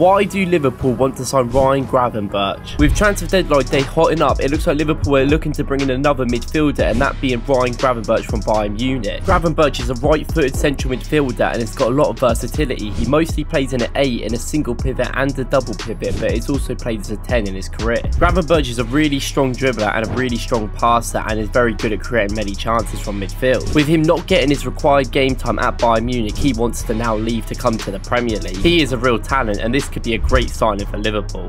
Why do Liverpool want to sign Ryan Gravenberch? With transfer deadline day hotting up, it looks like Liverpool are looking to bring in another midfielder, and that being Ryan Gravenberch from Bayern Munich. Gravenberch is a right-footed central midfielder and has got a lot of versatility. He mostly plays in an 8, in a single pivot and a double pivot, but he's also played as a 10 in his career. Gravenberch is a really strong dribbler and a really strong passer and is very good at creating many chances from midfield. With him not getting his required game time at Bayern Munich, he wants to now leave to come to the Premier League. He is a real talent and this could be a great signing for Liverpool.